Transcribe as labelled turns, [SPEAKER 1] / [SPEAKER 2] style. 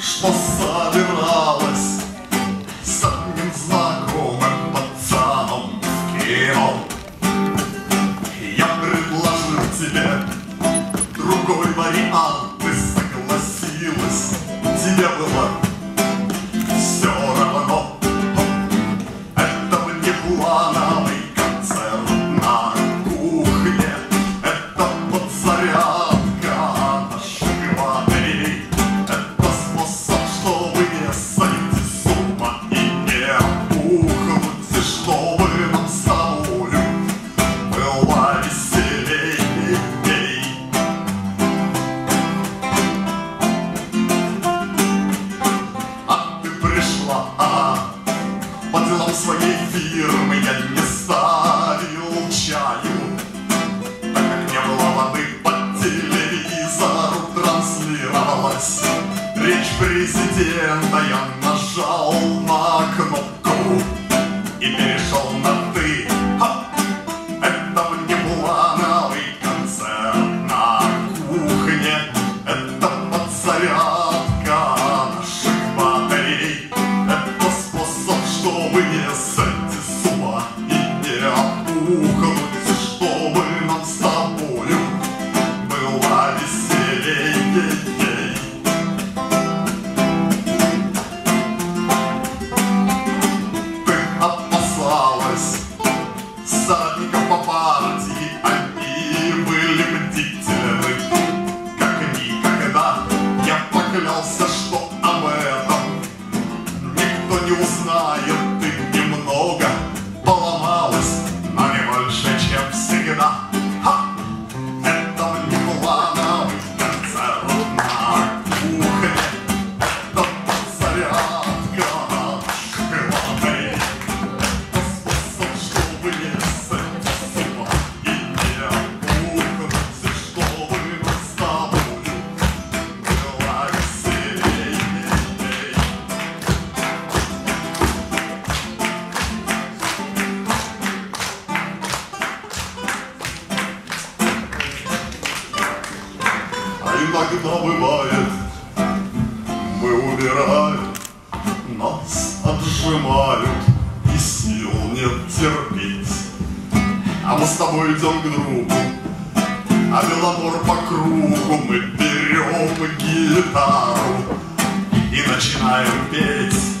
[SPEAKER 1] что собиралась С одним знакомым пацаном в кино. Я предложил тебе другой вариант Ты согласилась, тебе было по делам своей фирмы Я не ставил чаю Так как не было воды по телевизору Транслировалась речь президента. Я нажал на кнопку соратников по партии, они были бдительны, как никогда. Я поклялся, что об этом никто не узнает. Иногда бывает, мы умираем, нас отжимают, и сил нет терпеть. А мы с тобой идем к другу, а Беломор по кругу мы берем гитару и начинаем петь.